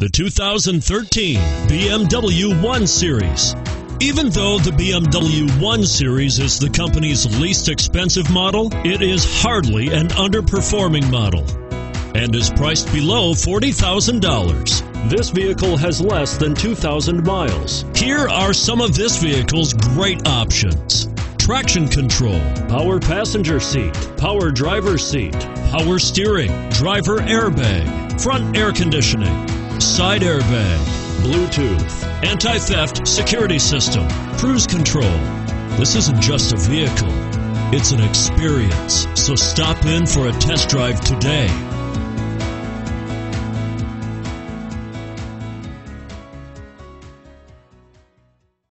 The 2013 BMW 1 Series. Even though the BMW 1 Series is the company's least expensive model, it is hardly an underperforming model and is priced below $40,000. This vehicle has less than 2,000 miles. Here are some of this vehicle's great options. Traction control, power passenger seat, power driver seat, power steering, driver airbag, front air conditioning, side airbag, Bluetooth, anti theft security system, cruise control. This isn't just a vehicle, it's an experience. So stop in for a test drive today.